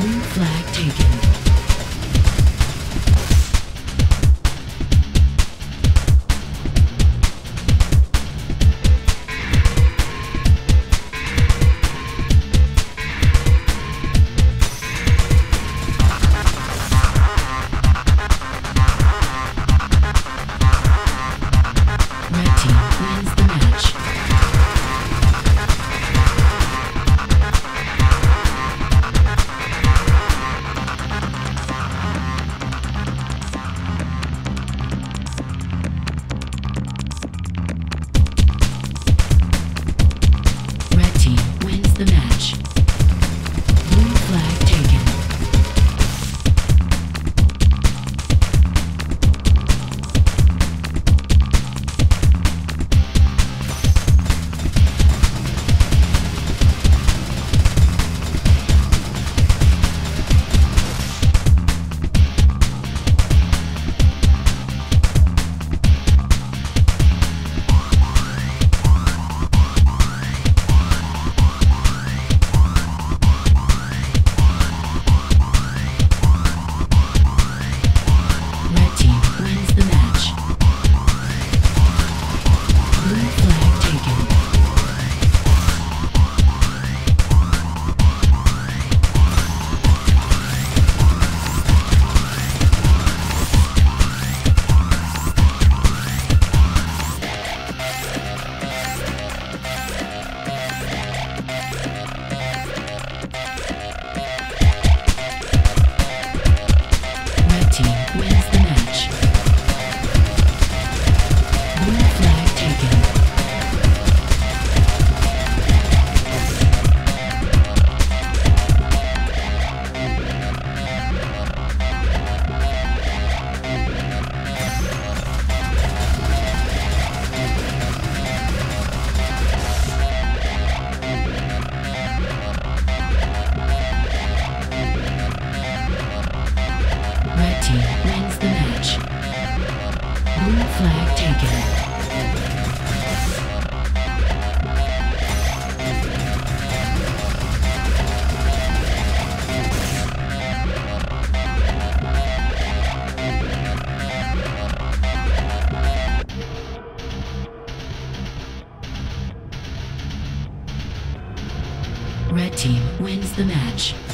Blue flag taken. Wins Team wins the match. Blue flag taken. Red team wins the match.